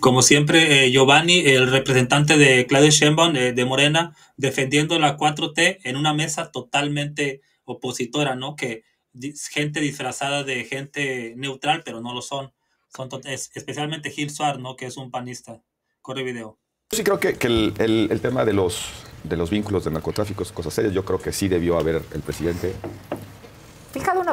Como siempre, eh, Giovanni, el representante de Claudio Sheinbaum eh, de Morena, defendiendo la 4T en una mesa totalmente opositora, ¿no? Que gente disfrazada de gente neutral, pero no lo son. son especialmente Gil Suar, ¿no? Que es un panista. Corre video. Sí creo que, el, tema de los, vínculos de narcotráfico es cosa seria. Yo creo que sí debió haber el presidente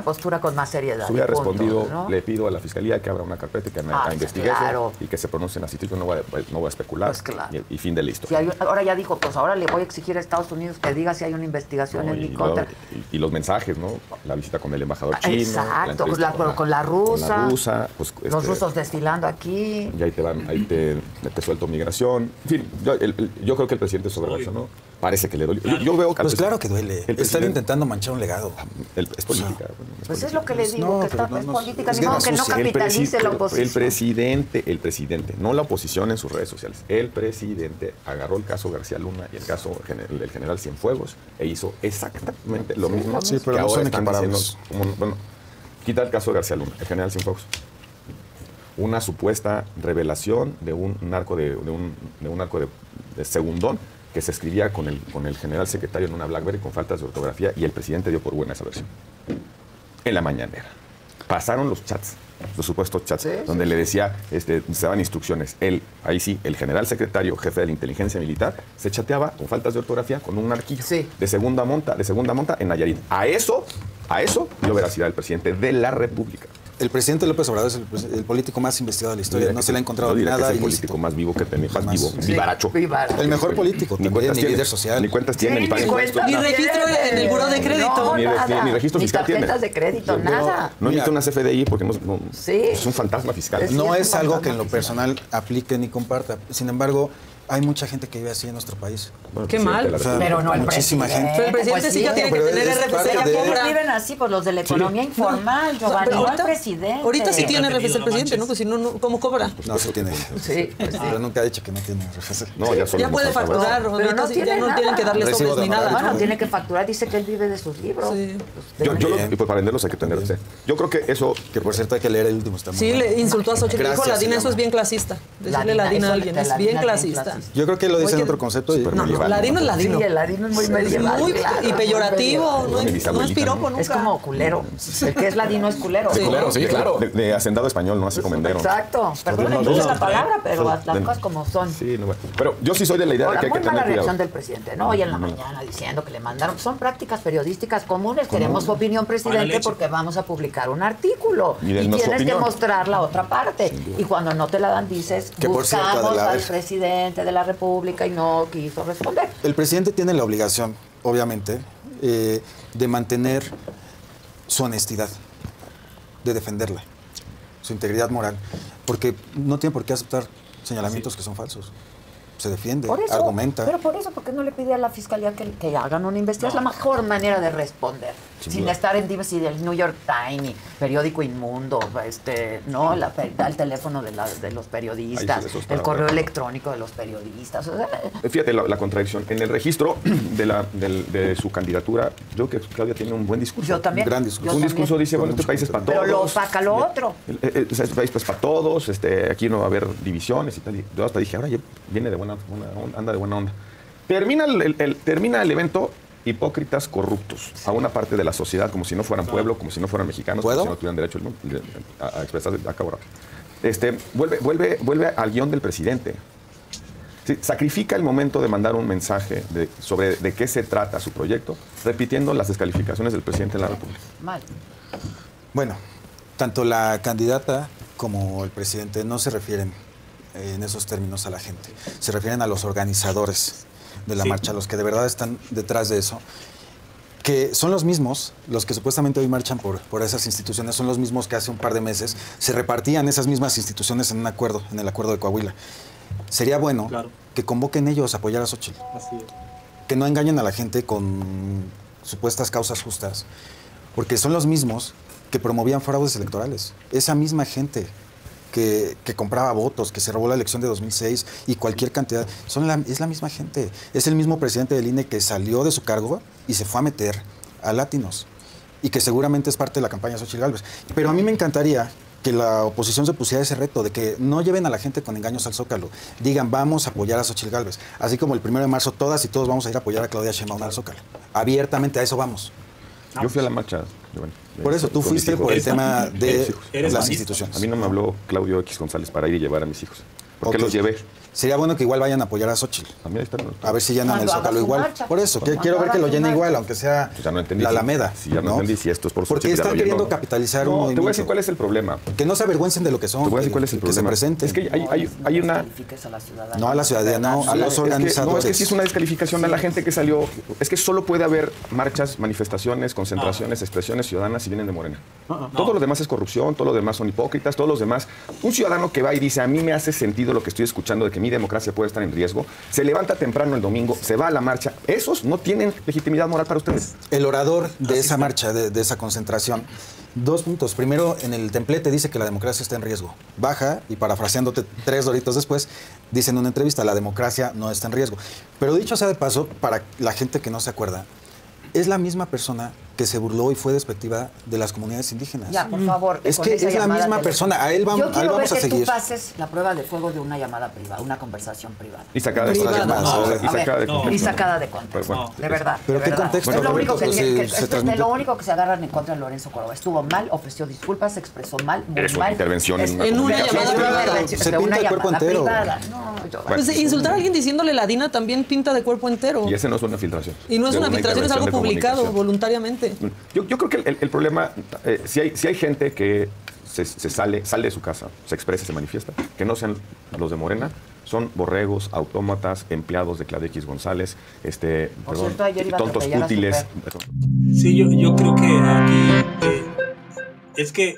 una postura con más seriedad. Si hubiera respondido, le pido a la fiscalía que abra una carpeta y que ah, investigue y que se pronuncien así. No voy a, no voy a especular. Pues y, fin de listo. ahora ya dijo, pues ahora le voy a exigir a Estados Unidos que diga si hay una investigación en mi contra. Y, los mensajes, ¿no? La visita con el embajador chino. Exacto, pues con, la, rusa. Con la rusa pues, los este, rusos desfilando aquí. Y ahí te van, ahí te, te suelto migración. En fin, yo, yo creo que el presidente sobre eso, ¿no? Parece que le duele. Yo, veo Pues claro que duele. Están intentando manchar un legado. es política. pues es lo que le digo, que está, es política, ni modo que no capitalice la oposición. El presidente, el presidente, no la oposición en sus redes sociales, el presidente agarró el caso García Luna y el caso del general Cienfuegos e hizo exactamente lo mismo sí, pero que ahora están diciendo. bueno, quita el caso de García Luna, el general Cienfuegos una supuesta revelación de un narco de, un, de un narco de segundón que se escribía con el, con el general secretario en una BlackBerry con faltas de ortografía y el presidente dio por buena esa versión. En la mañanera. Pasaron los chats, los supuestos chats, donde le decía, este, se daban instrucciones. Él, ahí sí, el general secretario, jefe de la inteligencia militar, se chateaba con faltas de ortografía con un arquillo de segunda monta, de segunda monta en Nayarit. A eso, a eso dio veracidad el presidente de la República el presidente López Obrador es el, político más investigado de la historia. No se le ha encontrado no nada. Que es el político más vivo que tenemos, más vivo, vivaracho. El mejor político, ni, cuentas ni líder social. Ni cuentas tiene, ni paga impuestos. Ni registro en el buró de crédito. ni, registro fiscal tiene. Ni tarjetas de crédito, nada. No necesita una CFDI porque no, es un fantasma fiscal. No es algo que en lo personal aplique ni comparta. Sin embargo, hay mucha gente que vive así en nuestro país. Qué mal. pero no el muchísima gente. Pero el presidente pues sí, ya tiene que tener RFC. ¿Cómo viven así? Pues los de la economía informal, Giovanni, no, el presidente. Ahorita sí tiene RFC el presidente, ¿no? Pues si no, ¿cómo cobra? No, sí tiene. Sí, pues Pero nunca ha dicho que no tiene RFC. No, ya, ya puede facturar, pero no ya no tienen que darle sobres ni nada. Bueno, tiene que facturar, dice que él vive de sus libros. Yo, yo y pues para venderlos hay que tener Yo creo que eso... Que por cierto hay que leer el último. Está sí, le insultó a Xochitl. Dijo Ladina, eso es bien clasista. Decirle Ladina a alguien es bien clasista. Yo creo que lo dice otro concepto. Y... No, no, ladino es ladino. Sí, el ladino es muy medieval. Muy, y peyorativo, no, no es piropo nunca. Es como culero. El que es ladino es culero. Sí, culero, sí, claro. De, hacendado español, no hace comendero. Exacto. Perdón entonces la palabra, pero las cosas como son. Sí, no, Pero yo sí soy de la idea de que hay que tener la reacción del presidente, ¿no? Hoy en la mañana diciendo que le mandaron. Son prácticas periodísticas comunes. Queremos su opinión, presidente, porque vamos a publicar un artículo. Y tienes que mostrar la otra parte. Y cuando no te la dan, dices, buscamos al presidente de la República y no quiso responder. El presidente tiene la obligación, obviamente, eh, de mantener su honestidad, de defenderla, su integridad moral, porque no tiene por qué aceptar señalamientos que son falsos se defiende, argumenta. Pero por eso, porque no le pide a la fiscalía que, que hagan una investigación? Es la mejor manera de responder. Sin, estar en y del New York Times, periódico inmundo, este, no, la, el teléfono de, la, de los periodistas, el correo electrónico de los periodistas. Eh, fíjate la, contradicción. En el registro de, la, de, su candidatura, yo creo que Claudia tiene un buen discurso. Yo también. Un gran discurso. un discurso dice, bueno, este país es para todos. Pero lo saca lo otro. Este país es para todos, este, aquí no va a haber divisiones y tal. Y yo hasta dije, ahora viene de buena anda de buena onda. Termina el, termina el evento hipócritas corruptos a una parte de la sociedad, como si no fueran pueblo, como si no fueran mexicanos, como si no tuvieran derecho a, expresarse acá Este, vuelve, vuelve, vuelve al guion del presidente. sacrifica el momento de mandar un mensaje de, sobre de qué se trata su proyecto, repitiendo las descalificaciones del presidente de la República. Mal. Bueno, tanto la candidata como el presidente no se refieren en esos términos a la gente. Se refieren a los organizadores de la marcha, los que de verdad están detrás de eso, que son los mismos, los que supuestamente hoy marchan por, por esas instituciones, son los mismos que hace un par de meses se repartían esas mismas instituciones en un acuerdo, en el acuerdo de Coahuila. Sería bueno que convoquen ellos a apoyar a Xochitl. Que no engañen a la gente con supuestas causas justas, porque son los mismos que promovían fraudes electorales. Esa misma gente que, compraba votos, que se robó la elección de 2006 y cualquier cantidad. Son es la misma gente. Es el mismo presidente del INE que salió de su cargo y se fue a meter a Latinos. Y que seguramente es parte de la campaña de Xochitl Gálvez. Pero a mí me encantaría que la oposición se pusiera ese reto de que no lleven a la gente con engaños al Zócalo. Digan, vamos a apoyar a Xochitl Galvez. Así como el primero de marzo todas y todos vamos a ir a apoyar a Claudia Sheinbaum al Zócalo. Abiertamente a eso vamos. Yo fui a la marcha. por eso, tú fuiste por el tema de las instituciones. A mí no me habló Claudio X González para ir y llevar a mis hijos. ¿Por qué los llevé? Sería bueno que igual vayan a apoyar a Xochitl. A ver si llenan el Zócalo igual. Por eso, quiero ver que lo llene igual, aunque sea pues la Alameda. Si ya no, entendí si esto es por Porque están queriendo capitalizar un movimiento. Te voy a decir cuál es el problema. Que no se avergüencen de lo que son. Te voy a decir cuál es el problema. Que se presenten. Es que hay, hay, una... No a la ciudadanía, no, a los organizadores. no, es que sí es una descalificación a la gente que salió. Es que solo puede haber marchas, manifestaciones, concentraciones, expresiones ciudadanas si vienen de Morena. Todo lo demás es corrupción, todo lo demás son hipócritas, todos los demás. Un ciudadano que va y dice, a mí me hace sentido lo que estoy escuchando de que mi democracia puede estar en riesgo, se levanta temprano el domingo, se va a la marcha, esos no tienen legitimidad moral para ustedes. El orador de esa marcha, de, esa concentración, dos puntos. Primero, en el templete dice que la democracia está en riesgo. Baja y parafraseándote tres doritos después, dice en una entrevista, la democracia no está en riesgo. Pero dicho sea de paso, para la gente que no se acuerda, es la misma persona que se burló y fue despectiva de las comunidades indígenas. Ya, por favor. Es que es la misma persona. A él vamos, Yo quiero ver que Tú pases la prueba de fuego de una llamada privada, una conversación privada. Y sacada de contexto. y, sacada de contexto. y sacada de contexto. de verdad. ¿Pero qué contexto? Es lo, único que, se, lo único que se agarran en contra de Lorenzo Córdoba. Estuvo mal, ofreció disculpas, se expresó mal, muy es una mal. intervención en una, llamada privada. Se pinta el cuerpo entero. Pues insultar a alguien diciéndole la Dina también pinta de cuerpo entero. Y ese no es una filtración. Y no es una filtración, es algo publicado voluntariamente. Yo creo que el, problema, eh, si, hay, si hay gente que se, sale, sale de su casa, se expresa, se manifiesta, que no sean los de Morena, son borregos, autómatas, empleados de Claudio X González, este, tontos útiles. Sí, yo, yo, creo que aquí eh, es que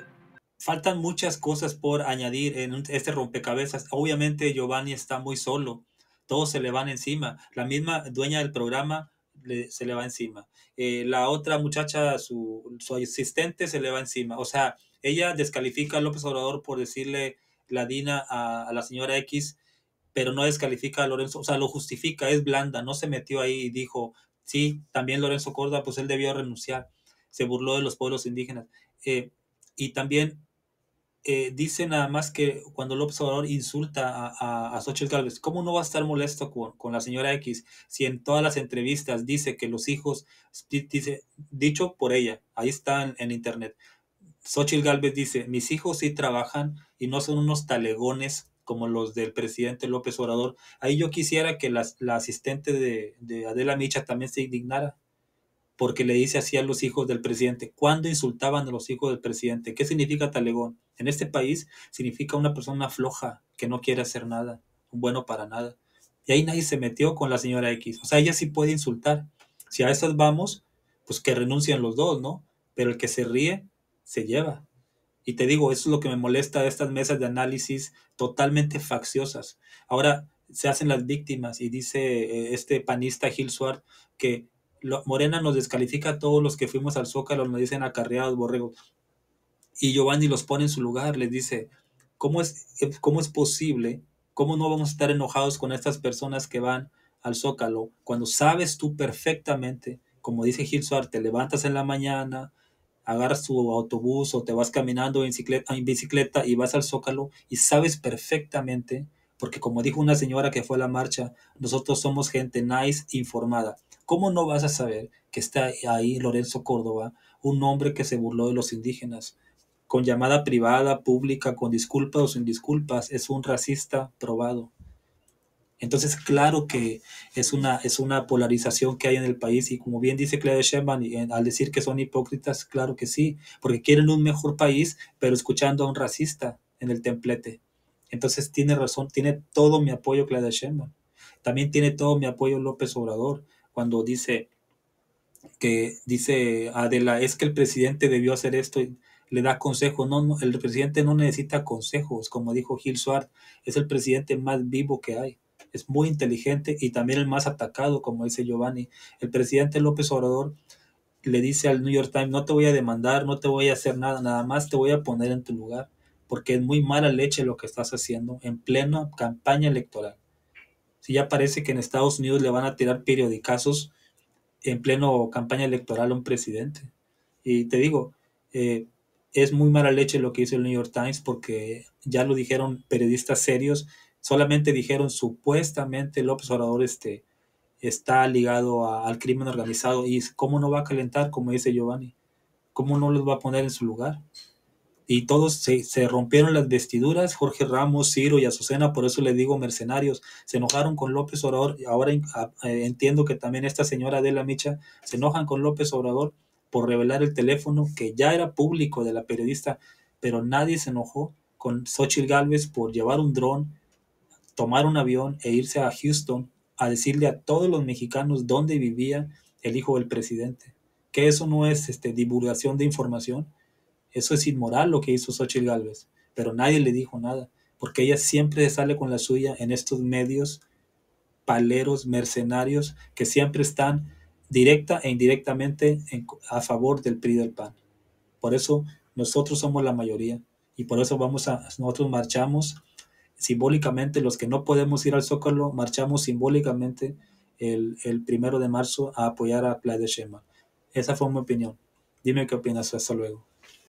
faltan muchas cosas por añadir en este rompecabezas. Obviamente Giovanni está muy solo, todos se le van encima. La misma dueña del programa se le va encima. Eh, la otra muchacha, su, su, asistente, se le va encima. O sea, ella descalifica a López Obrador por decirle la Dina a, la señora X, pero no descalifica a Lorenzo, o sea, lo justifica, es blanda, no se metió ahí y dijo, sí, también Lorenzo Córdoba, pues él debió renunciar, se burló de los pueblos indígenas. Eh, y también eh, dice nada más que cuando López Obrador insulta a, a, Xochitl Gálvez, ¿cómo no va a estar molesto con, con, la señora X si en todas las entrevistas dice que los hijos, dice, dicho por ella, ahí está en, internet, Xochitl Gálvez dice, mis hijos sí trabajan y no son unos talegones como los del presidente López Obrador. Ahí yo quisiera que la, la asistente de, de Adela Micha también se indignara porque le dice así a los hijos del presidente. ¿Cuándo insultaban a los hijos del presidente? ¿Qué significa talegón? En este país significa una persona floja que no quiere hacer nada, un bueno para nada. Y ahí nadie se metió con la señora X. O sea, ella sí puede insultar. Si a esas vamos, pues que renuncien los dos, ¿no? Pero el que se ríe, se lleva. Y te digo, eso es lo que me molesta de estas mesas de análisis totalmente facciosas. Ahora se hacen las víctimas y dice eh, este panista Gil Suárez que Morena nos descalifica a todos los que fuimos al Zócalo, nos dicen acarreados, borregos. Y Giovanni los pone en su lugar, les dice, ¿cómo es, cómo es posible? ¿Cómo no vamos a estar enojados con estas personas que van al Zócalo cuando sabes tú perfectamente, como dice Gil Suárez, te levantas en la mañana, agarras tu autobús o te vas caminando en bicicleta, en bicicleta y vas al Zócalo y sabes perfectamente, porque como dijo una señora que fue a la marcha, nosotros somos gente nice, informada. ¿Cómo no vas a saber que está ahí Lorenzo Córdoba, un hombre que se burló de los indígenas? Con llamada privada, pública, con disculpas o sin disculpas, es un racista probado. Entonces, claro que es una, es una polarización que hay en el país y como bien dice Claudia Sheinbaum, al decir que son hipócritas, claro que sí, porque quieren un mejor país, pero escuchando a un racista en el templete. Entonces tiene razón, tiene todo mi apoyo Claudia Sheinbaum. También tiene todo mi apoyo López Obrador cuando dice que dice Adela, es que el presidente debió hacer esto y le da consejo. No, no, el presidente no necesita consejos, como dijo Gil Suárez, es el presidente más vivo que hay. Es muy inteligente y también el más atacado, como dice Giovanni. El presidente López Obrador le dice al New York Times, no te voy a demandar, no te voy a hacer nada, nada más te voy a poner en tu lugar, porque es muy mala leche lo que estás haciendo en plena campaña electoral si ya parece que en Estados Unidos le van a tirar periodicazos en pleno campaña electoral a un presidente. Y te digo, eh, es muy mala leche lo que hizo el New York Times porque ya lo dijeron periodistas serios, solamente dijeron supuestamente López Obrador este, está ligado al crimen organizado y cómo no va a calentar, como dice Giovanni, cómo no los va a poner en su lugar. Y todos se, rompieron las vestiduras, Jorge Ramos, Ciro y Azucena, por eso le digo mercenarios, se enojaron con López Obrador. Ahora entiendo que también esta señora Adela Micha se enojan con López Obrador por revelar el teléfono que ya era público de la periodista, pero nadie se enojó con Xochitl Galvez por llevar un dron, tomar un avión e irse a Houston a decirle a todos los mexicanos dónde vivía el hijo del presidente. Que eso no es este, divulgación de información, eso es inmoral lo que hizo Xochitl Galvez, pero nadie le dijo nada, porque ella siempre sale con la suya en estos medios paleros, mercenarios, que siempre están directa e indirectamente a favor del PRI del PAN. Por eso nosotros somos la mayoría y por eso vamos a, nosotros marchamos simbólicamente, los que no podemos ir al Zócalo, marchamos simbólicamente el, el primero de marzo a apoyar a Playa de Shema. Esa fue mi opinión. Dime qué opinas. Hasta luego.